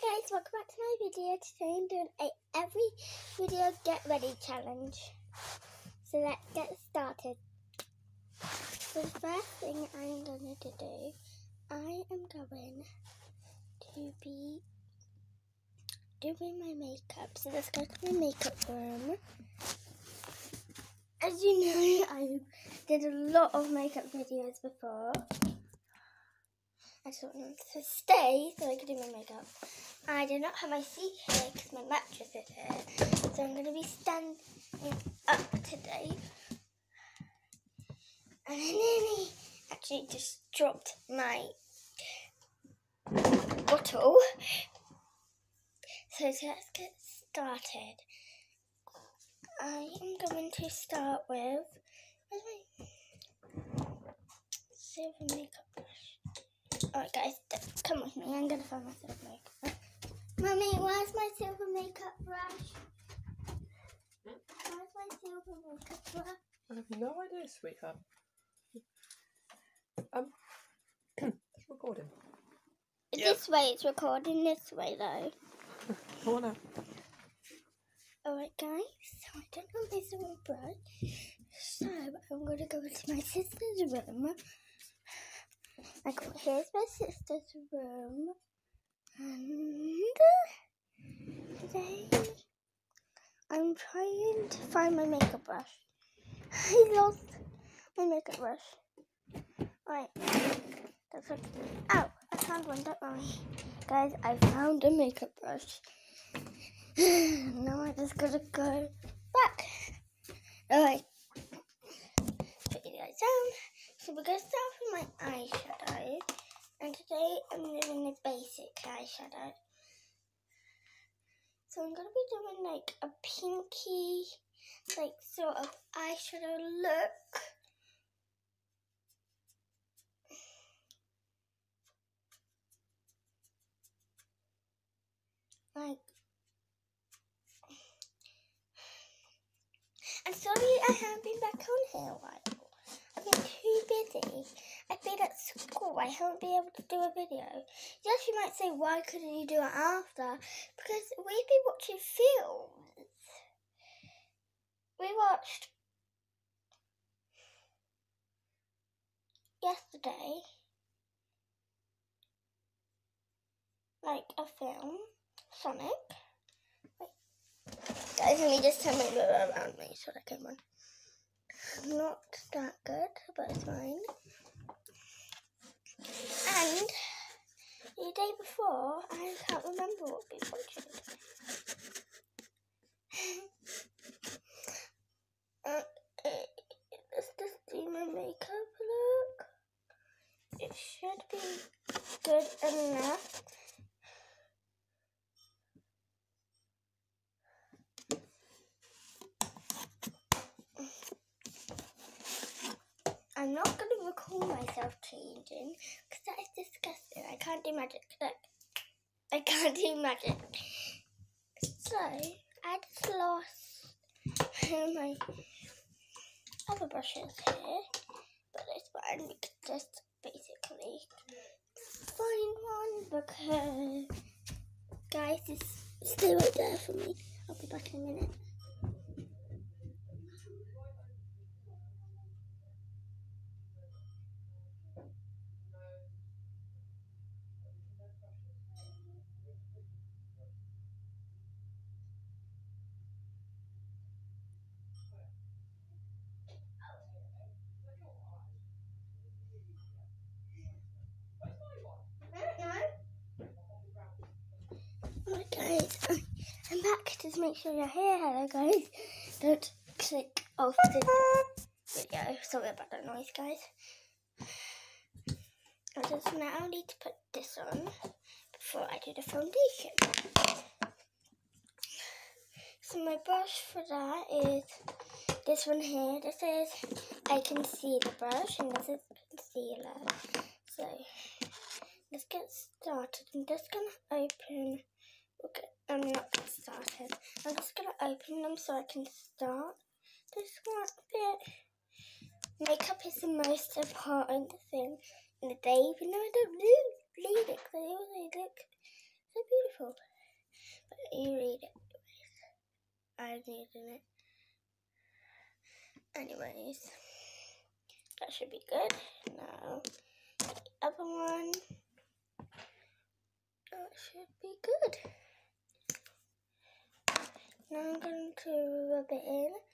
guys, welcome back to my video. Today I'm doing a every video get ready challenge. So let's get started. So the first thing I'm going to do, I am going to be doing my makeup. So let's go to my makeup room. As you know, I did a lot of makeup videos before. I just wanted to stay so I could do my makeup. I do not have my seat here because my mattress is here. So I'm going to be standing up today. And I nearly actually just dropped my bottle. So let's get started. I am going to start with silver makeup brush. Alright guys, come with me. I'm gonna find my silver makeup Mummy, where's my silver makeup brush? Where's my silver makeup brush? I have no idea, sweetheart. Um, it's recording. Yep. This way it's recording, this way though. Come on now. Alright guys, so I don't know my silver brush. So I'm gonna go into my sister's room Go, here's my sister's room. And today I'm trying to find my makeup brush. I lost my makeup brush. Alright. That's what Oh, I found one, don't worry. Guys, I found a makeup brush. now I just gotta go back. Alright. Put you guys down. So we're to start with my eyeshadow. Today I'm doing a basic eyeshadow. So I'm going to be doing like a pinky, like sort of eyeshadow look. Like, I'm sorry I haven't been back on here a while. I've been too busy. I've been at school. I haven't been able to do a video. Yes, you might say, why couldn't you do it after? Because we've been watching films. We watched yesterday, like a film, Sonic. Wait. Guys, let me just turn my mirror around me so I can run not that good, but it's fine. And the day before, I can't remember what we watched. uh, let's just do my makeup look. It should be good enough. I'm not going to recall myself changing because that is disgusting. I can't do magic. Look, I can't do magic. So, I just lost my other brushes here, but it's fine. We could just basically find one because, guys, still right there for me. I'll be back in a minute. guys, I'm back. Just make sure you're here. Hello, guys. Don't click off the video. Sorry about that noise, guys. I just now need to put this on before I do the foundation. So my brush for that is this one here. This is I can see the brush and this is concealer. So let's get started. I'm just to open I'm not started. I'm just going to open them so I can start. This one bit. Makeup is the most important thing in the day, even though I don't really read it because they always look so beautiful. But you read it I'm reading it. Anyways, that should be good. Now, the other one, that should be good. Now I'm going to rub it in.